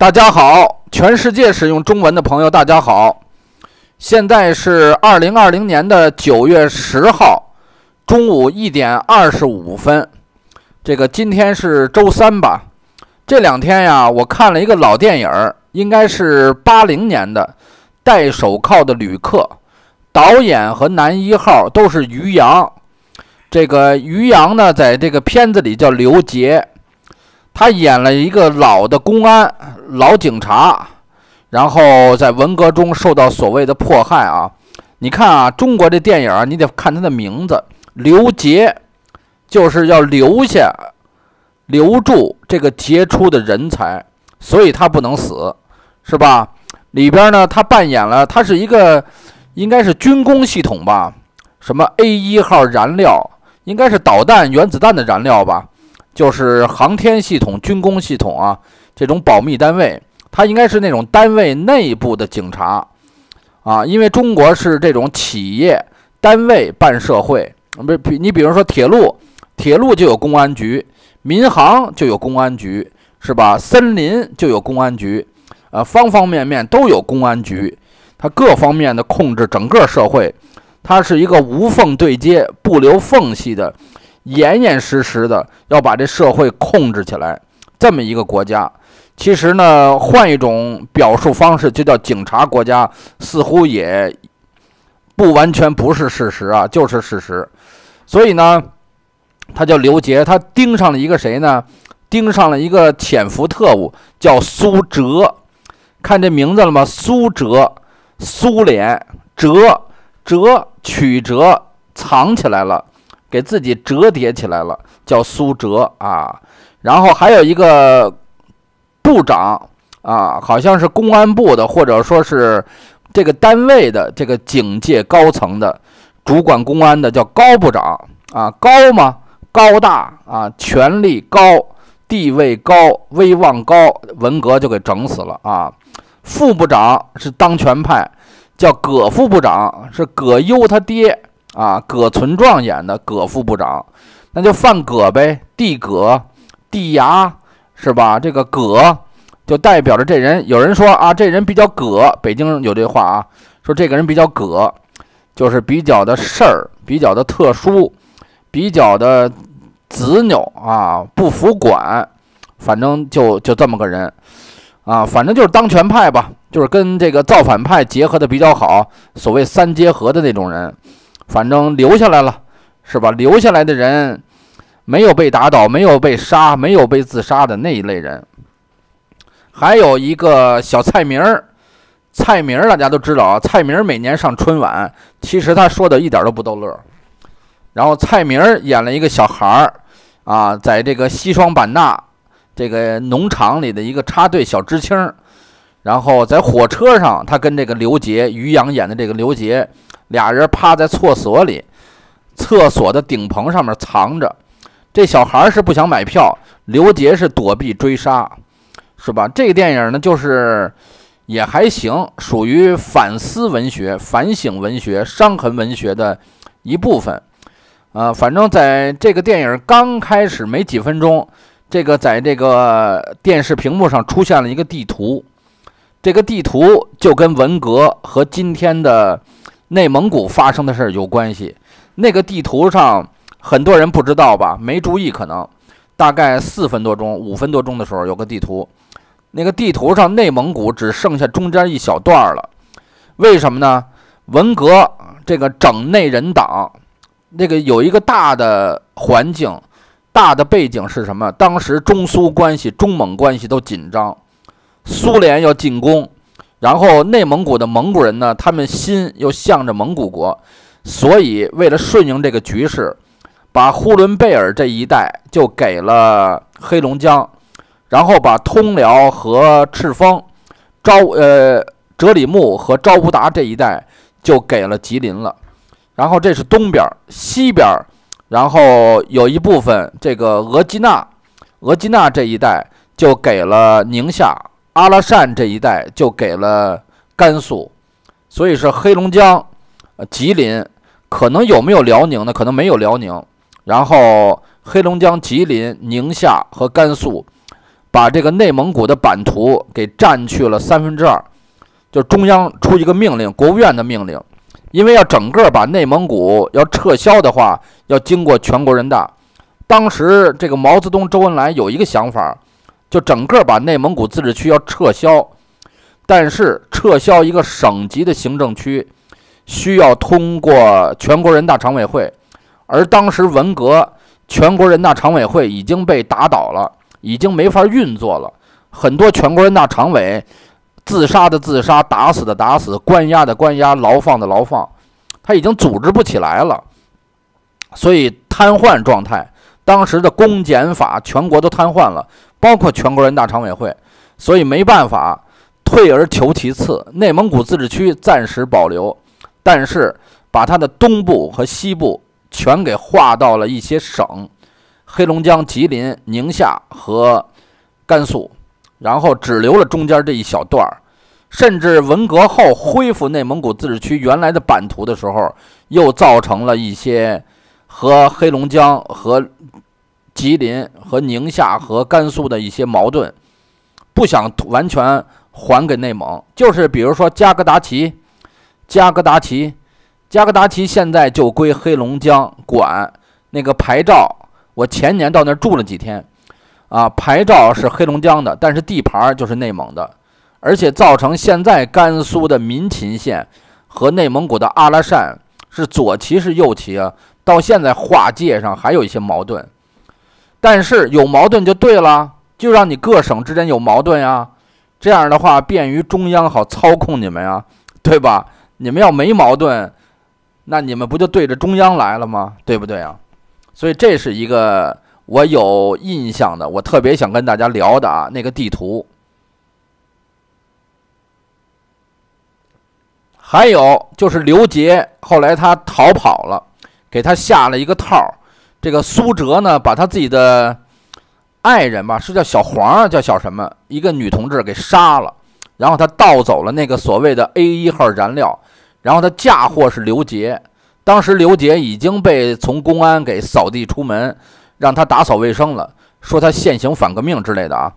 大家好，全世界使用中文的朋友，大家好。现在是二零二零年的九月十号中午一点二十五分。这个今天是周三吧？这两天呀，我看了一个老电影，应该是八零年的《戴手铐的旅客》，导演和男一号都是于洋。这个于洋呢，在这个片子里叫刘杰。他演了一个老的公安、老警察，然后在文革中受到所谓的迫害啊。你看啊，中国这电影啊，你得看他的名字刘杰，就是要留下、留住这个杰出的人才，所以他不能死，是吧？里边呢，他扮演了，他是一个应该是军工系统吧，什么 A 一号燃料，应该是导弹、原子弹的燃料吧。就是航天系统、军工系统啊，这种保密单位，他应该是那种单位内部的警察啊，因为中国是这种企业单位办社会，不是你比如说铁路，铁路就有公安局，民航就有公安局，是吧？森林就有公安局，啊，方方面面都有公安局，它各方面的控制整个社会，它是一个无缝对接、不留缝隙的。严严实实的要把这社会控制起来，这么一个国家，其实呢，换一种表述方式，就叫警察国家，似乎也不完全不是事实啊，就是事实。所以呢，他叫刘杰，他盯上了一个谁呢？盯上了一个潜伏特务，叫苏哲。看这名字了吗？苏哲，苏联哲哲曲折藏起来了。给自己折叠起来了，叫苏哲啊。然后还有一个部长啊，好像是公安部的，或者说是这个单位的这个警界高层的主管公安的，叫高部长啊。高吗？高大啊，权力高，地位高，威望高，文革就给整死了啊。副部长是当权派，叫葛副部长，是葛优他爹。啊，葛存壮演的葛副部长，那就范葛呗，地葛，地牙是吧？这个葛就代表着这人。有人说啊，这人比较葛，北京有这话啊，说这个人比较葛，就是比较的事儿，比较的特殊，比较的执拗啊，不服管，反正就就这么个人啊，反正就是当权派吧，就是跟这个造反派结合的比较好，所谓三结合的那种人。反正留下来了，是吧？留下来的人没有被打倒，没有被杀，没有被自杀的那一类人。还有一个小蔡明儿，蔡明儿大家都知道啊。蔡明儿每年上春晚，其实他说的一点都不逗乐。然后蔡明儿演了一个小孩儿啊，在这个西双版纳这个农场里的一个插队小知青。然后在火车上，他跟这个刘杰、于洋演的这个刘杰。俩人趴在厕所里，厕所的顶棚上面藏着。这小孩是不想买票，刘杰是躲避追杀，是吧？这个电影呢，就是也还行，属于反思文学、反省文学、伤痕文学的一部分。啊，反正在这个电影刚开始没几分钟，这个在这个电视屏幕上出现了一个地图，这个地图就跟文革和今天的。内蒙古发生的事儿有关系，那个地图上很多人不知道吧？没注意，可能大概四分多钟、五分多钟的时候有个地图，那个地图上内蒙古只剩下中间一小段了。为什么呢？文革这个整内人党，那个有一个大的环境、大的背景是什么？当时中苏关系、中蒙关系都紧张，苏联要进攻。然后内蒙古的蒙古人呢，他们心又向着蒙古国，所以为了顺应这个局势，把呼伦贝尔这一带就给了黑龙江，然后把通辽和赤峰、昭呃哲里木和昭乌达这一带就给了吉林了。然后这是东边，西边，然后有一部分这个额济纳、额济纳这一带就给了宁夏。阿拉善这一带就给了甘肃，所以是黑龙江、吉林，可能有没有辽宁呢？可能没有辽宁。然后黑龙江、吉林、宁夏和甘肃，把这个内蒙古的版图给占去了三分之二，就中央出一个命令，国务院的命令，因为要整个把内蒙古要撤销的话，要经过全国人大。当时这个毛泽东、周恩来有一个想法，就整个把内蒙古自治区要撤销，但是撤销一个省级的行政区，需要通过全国人大常委会，而当时文革，全国人大常委会已经被打倒了。已经没法运作了，很多全国人大常委自杀的自杀，打死的打死，关押的关押，牢放的牢放，他已经组织不起来了，所以瘫痪状态。当时的公检法全国都瘫痪了，包括全国人大常委会，所以没办法，退而求其次，内蒙古自治区暂时保留，但是把它的东部和西部全给划到了一些省。黑龙江、吉林、宁夏和甘肃，然后只留了中间这一小段儿。甚至文革后恢复内蒙古自治区原来的版图的时候，又造成了一些和黑龙江、和吉林、和宁夏和甘肃的一些矛盾，不想完全还给内蒙。就是比如说加格达奇，加格达奇，加格达奇现在就归黑龙江管，那个牌照。我前年到那儿住了几天，啊，牌照是黑龙江的，但是地盘就是内蒙的，而且造成现在甘肃的民勤县和内蒙古的阿拉善是左旗是右旗啊，到现在划界上还有一些矛盾，但是有矛盾就对了，就让你各省之间有矛盾呀，这样的话便于中央好操控你们呀，对吧？你们要没矛盾，那你们不就对着中央来了吗？对不对啊？所以这是一个我有印象的，我特别想跟大家聊的啊，那个地图。还有就是刘杰后来他逃跑了，给他下了一个套这个苏哲呢，把他自己的爱人吧，是叫小黄，叫小什么，一个女同志给杀了，然后他盗走了那个所谓的 A 一号燃料，然后他嫁祸是刘杰。当时刘杰已经被从公安给扫地出门，让他打扫卫生了，说他现行反革命之类的啊。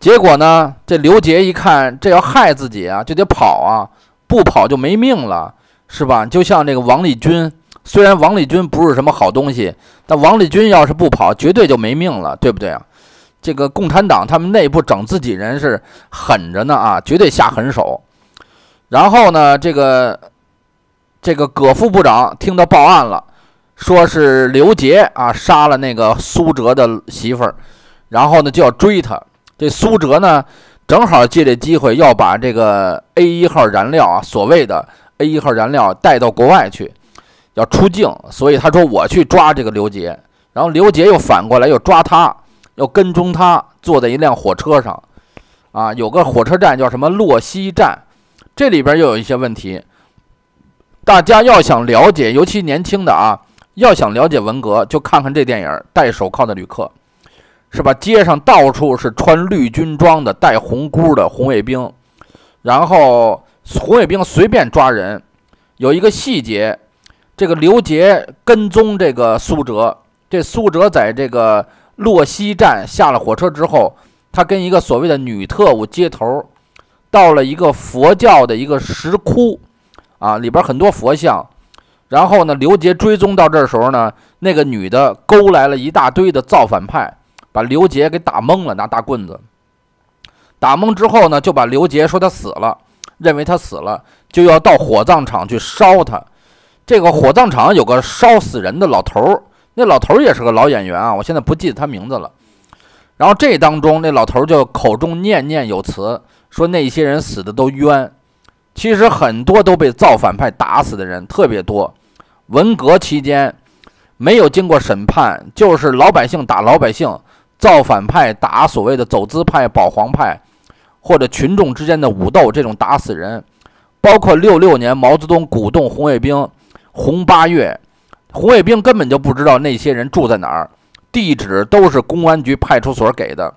结果呢，这刘杰一看这要害自己啊，就得跑啊，不跑就没命了，是吧？就像这个王立军，虽然王立军不是什么好东西，但王立军要是不跑，绝对就没命了，对不对啊？这个共产党他们内部整自己人是狠着呢啊，绝对下狠手。然后呢，这个。这个葛副部长听到报案了，说是刘杰啊杀了那个苏哲的媳妇儿，然后呢就要追他。这苏哲呢正好借这机会要把这个 A 一号燃料啊，所谓的 A 一号燃料带到国外去，要出境，所以他说我去抓这个刘杰，然后刘杰又反过来又抓他，要跟踪他，坐在一辆火车上，啊，有个火车站叫什么洛西站，这里边又有一些问题。大家要想了解，尤其年轻的啊，要想了解文革，就看看这电影《戴手铐的旅客》，是吧？街上到处是穿绿军装的、戴红箍的红卫兵，然后红卫兵随便抓人。有一个细节，这个刘杰跟踪这个苏哲，这苏哲在这个洛西站下了火车之后，他跟一个所谓的女特务接头，到了一个佛教的一个石窟。啊，里边很多佛像，然后呢，刘杰追踪到这时候呢，那个女的勾来了一大堆的造反派，把刘杰给打懵了，拿大棍子打懵之后呢，就把刘杰说他死了，认为他死了，就要到火葬场去烧他。这个火葬场有个烧死人的老头儿，那老头儿也是个老演员啊，我现在不记得他名字了。然后这当中，那老头儿就口中念念有词，说那些人死的都冤。其实很多都被造反派打死的人特别多，文革期间没有经过审判，就是老百姓打老百姓，造反派打所谓的走资派、保皇派，或者群众之间的武斗，这种打死人，包括六六年毛泽东鼓动红卫兵红八月，红卫兵根本就不知道那些人住在哪儿，地址都是公安局派出所给的，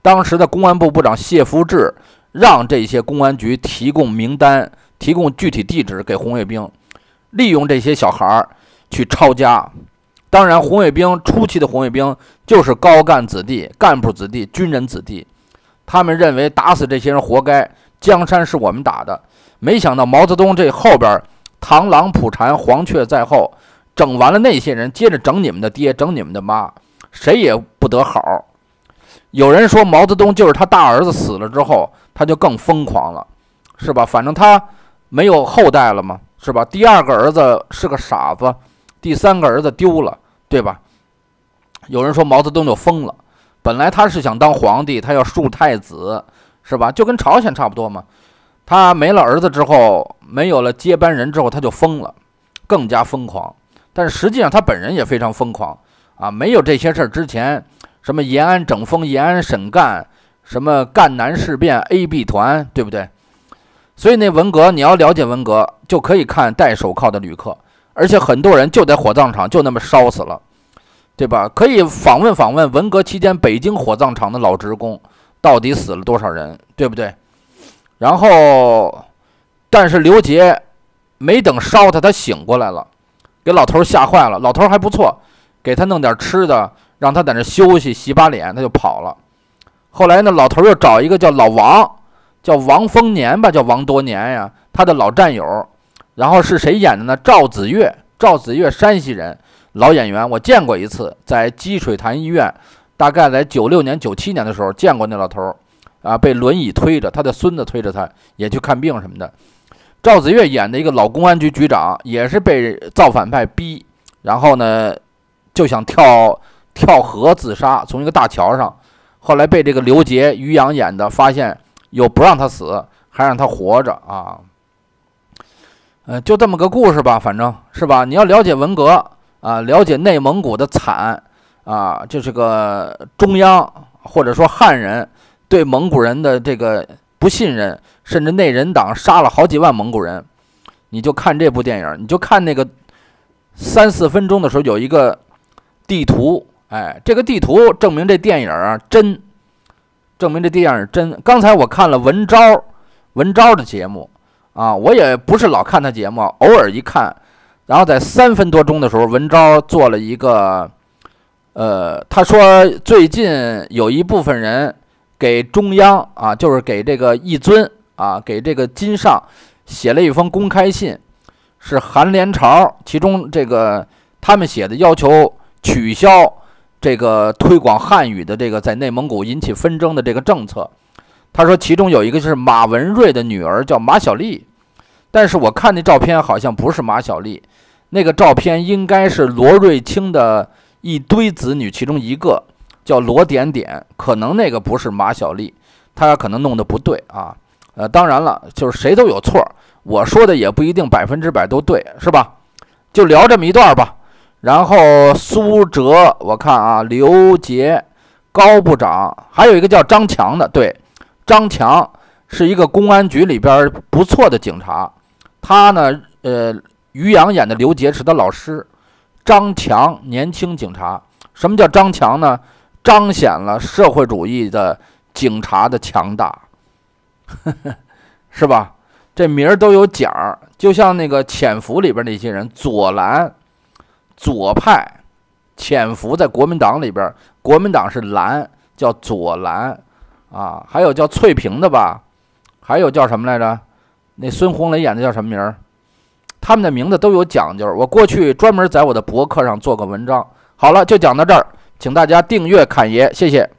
当时的公安部部长谢福志。让这些公安局提供名单，提供具体地址给红卫兵，利用这些小孩儿去抄家，当然，红卫兵初期的红卫兵就是高干子弟、干部子弟、军人子弟，他们认为打死这些人活该，江山是我们打的。没想到毛泽东这后边螳螂捕蝉，黄雀在后，整完了那些人，接着整你们的爹，整你们的妈，谁也不得好。有人说毛泽东就是他大儿子死了之后，他就更疯狂了，是吧？反正他没有后代了嘛，是吧？第二个儿子是个傻子，第三个儿子丢了，对吧？有人说毛泽东就疯了，本来他是想当皇帝，他要树太子，是吧？就跟朝鲜差不多嘛。他没了儿子之后，没有了接班人之后，他就疯了，更加疯狂。但实际上他本人也非常疯狂啊！没有这些事儿之前。什么延安整风、延安审干，什么赣南事变、A B 团，对不对？所以那文革，你要了解文革，就可以看戴手铐的旅客，而且很多人就在火葬场就那么烧死了，对吧？可以访问访问文革期间北京火葬场的老职工，到底死了多少人，对不对？然后，但是刘杰没等烧他，他醒过来了，给老头吓坏了。老头还不错，给他弄点吃的。让他在那休息，洗把脸，他就跑了。后来呢，老头又找一个叫老王，叫王丰年吧，叫王多年呀，他的老战友。然后是谁演的呢？赵子越，赵子越，山西人，老演员，我见过一次，在积水潭医院，大概在九六年、九七年的时候见过那老头，啊，被轮椅推着，他的孙子推着他，也去看病什么的。赵子越演的一个老公安局局长，也是被造反派逼，然后呢，就想跳。跳河自杀，从一个大桥上，后来被这个刘杰、于洋演的发现，又不让他死，还让他活着啊。嗯，就这么个故事吧，反正是吧。你要了解文革啊，了解内蒙古的惨啊，就是个中央或者说汉人对蒙古人的这个不信任，甚至内人党杀了好几万蒙古人，你就看这部电影，你就看那个三四分钟的时候有一个地图。哎，这个地图证明这电影啊真，证明这电影是真。刚才我看了文昭，文昭的节目啊，我也不是老看他节目，偶尔一看。然后在三分多钟的时候，文昭做了一个，呃，他说最近有一部分人给中央啊，就是给这个一尊啊，给这个金上写了一封公开信，是韩联朝，其中这个他们写的要求取消。这个推广汉语的这个在内蒙古引起纷争的这个政策，他说其中有一个是马文瑞的女儿叫马小丽，但是我看那照片好像不是马小丽，那个照片应该是罗瑞卿的一堆子女其中一个叫罗点点，可能那个不是马小丽，他可能弄得不对啊。呃，当然了，就是谁都有错，我说的也不一定百分之百都对，是吧？就聊这么一段吧。然后苏哲，我看啊，刘杰高部长，还有一个叫张强的，对，张强是一个公安局里边不错的警察。他呢，呃，于洋演的刘杰是他老师，张强年轻警察。什么叫张强呢？彰显了社会主义的警察的强大，是吧？这名儿都有奖儿，就像那个潜伏里边那些人，左蓝。左派潜伏在国民党里边，国民党是蓝，叫左蓝啊。还有叫翠屏的吧，还有叫什么来着？那孙红雷演的叫什么名儿？他们的名字都有讲究。我过去专门在我的博客上做个文章。好了，就讲到这儿，请大家订阅侃爷，谢谢。